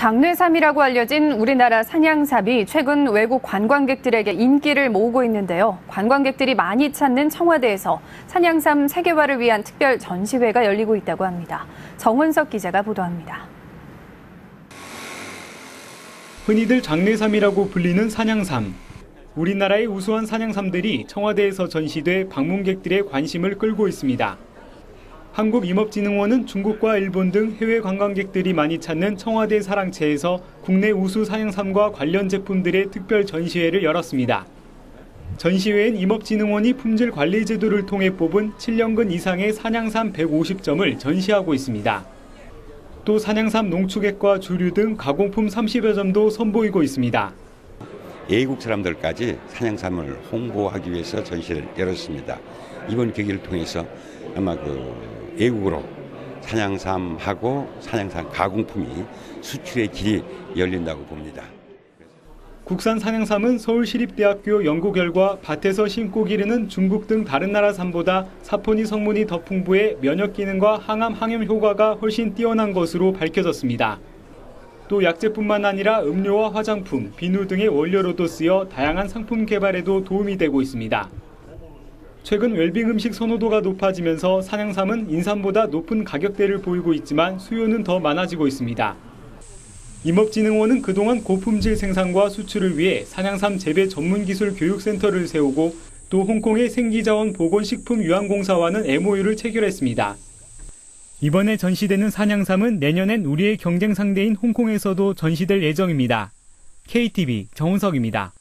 장뇌삼이라고 알려진 우리나라 산양삼이 최근 외국 관광객들에게 인기를 모으고 있는데요. 관광객들이 많이 찾는 청와대에서 산양삼 세계화를 위한 특별 전시회가 열리고 있다고 합니다. 정은석 기자가 보도합니다. 흔히들 장례삼이라고 불리는 산양삼. 우리나라의 우수한 산양삼들이 청와대에서 전시돼 방문객들의 관심을 끌고 있습니다. 한국임업진흥원은 중국과 일본 등 해외 관광객들이 많이 찾는 청와대 사랑채에서 국내 우수 산양삼과 관련 제품들의 특별 전시회를 열었습니다. 전시회엔 임업진흥원이 품질 관리 제도를 통해 뽑은 7년근 이상의 산양삼 150점을 전시하고 있습니다. 또 산양삼 농축액과 주류 등 가공품 30여 점도 선보이고 있습니다. 외국 사람들까지 산양삼을 홍보하기 위해서 전시를 열었습니다. 이번 계기를 통해서 아마 그 외국으로 산양삼하고 산양삼 가공품이 수출의 길이 열린다고 봅니다. 국산 산양삼은 서울시립대학교 연구 결과 밭에서 심고 기르는 중국 등 다른 나라 삼보다 사포니 성분이 더 풍부해 면역 기능과 항암 항염 효과가 훨씬 뛰어난 것으로 밝혀졌습니다. 또 약재뿐만 아니라 음료와 화장품, 비누 등의 원료로도 쓰여 다양한 상품 개발에도 도움이 되고 있습니다. 최근 웰빙 음식 선호도가 높아지면서 산양삼은 인삼보다 높은 가격대를 보이고 있지만 수요는 더 많아지고 있습니다. 임업진흥원은 그동안 고품질 생산과 수출을 위해 산양삼 재배 전문 기술 교육센터를 세우고 또 홍콩의 생기자원 보건식품유한공사와는 MOU를 체결했습니다. 이번에 전시되는 산양삼은 내년엔 우리의 경쟁 상대인 홍콩에서도 전시될 예정입니다. KTV 정은석입니다.